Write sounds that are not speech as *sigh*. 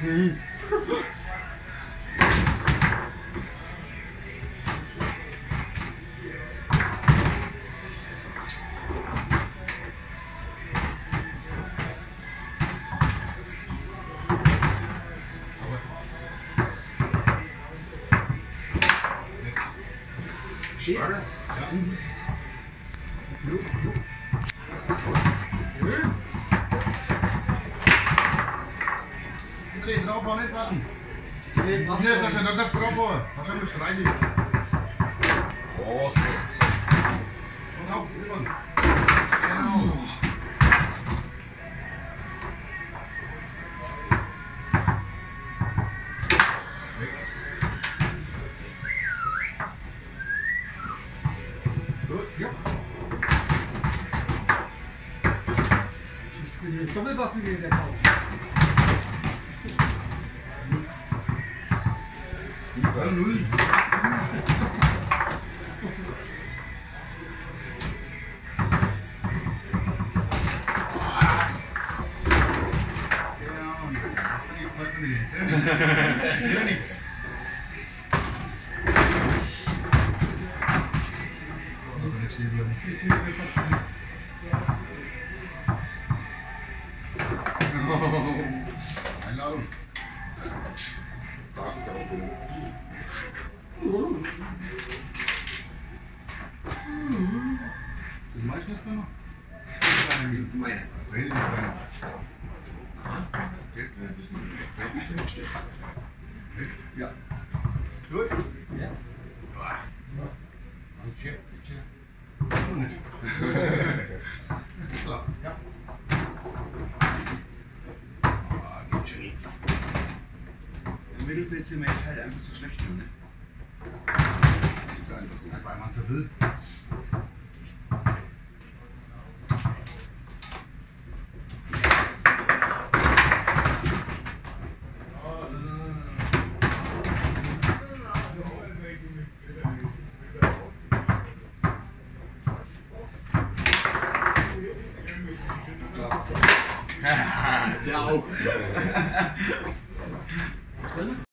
She? Yeah. Mm -hmm. Nope. Aber nicht warten. Nee, mach's Hier, schon. Sascha, da darfst du drauf hauen. Sascha muss streichen. Oh, so ist Und auf, rüber. Genau. Weg. Gut. Ja. Ich niks. *laughs* Oh. Ja, und das ist nicht Zeit für die. Wieder nix. Also nicht stehen bleiben. Einladung. Das meiste ist da noch? Meine. Rede nicht rein. Ja. Gut? Mittelfeld sind wir halt einfach zu schlecht. Ne? Ist einfach so. Einfach einmal zu viel. Der auch. *laughs* person